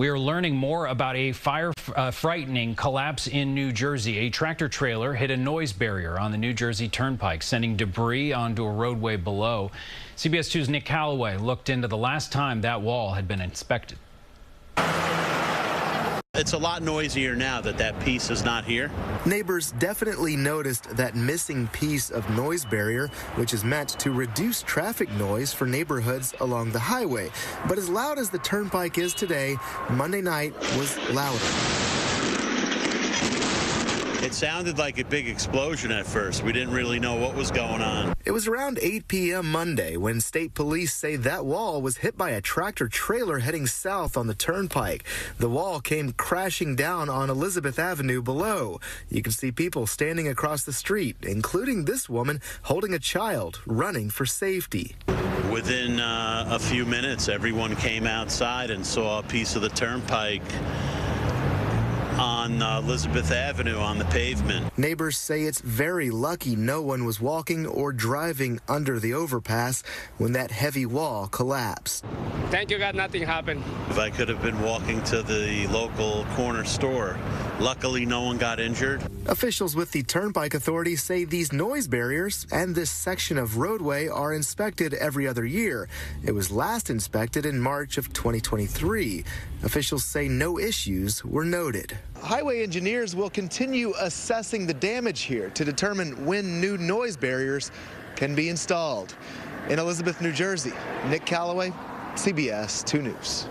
We are learning more about a fire uh, frightening collapse in New Jersey. A tractor trailer hit a noise barrier on the New Jersey Turnpike, sending debris onto a roadway below. CBS 2's Nick Caloway looked into the last time that wall had been inspected. It's a lot noisier now that that piece is not here. Neighbors definitely noticed that missing piece of noise barrier, which is meant to reduce traffic noise for neighborhoods along the highway. But as loud as the turnpike is today, Monday night was louder. It sounded like a big explosion at first. We didn't really know what was going on. It was around 8 p.m. Monday when state police say that wall was hit by a tractor trailer heading south on the turnpike. The wall came crashing down on Elizabeth Avenue below. You can see people standing across the street, including this woman holding a child running for safety. Within uh, a few minutes, everyone came outside and saw a piece of the turnpike on uh, Elizabeth Avenue on the pavement. Neighbors say it's very lucky no one was walking or driving under the overpass when that heavy wall collapsed. Thank you, God, nothing happened. If I could have been walking to the local corner store, luckily no one got injured. Officials with the Turnpike Authority say these noise barriers and this section of roadway are inspected every other year. It was last inspected in March of 2023. Officials say no issues were noted. Highway engineers will continue assessing the damage here to determine when new noise barriers can be installed. In Elizabeth, New Jersey, Nick Caloway, CBS 2 News.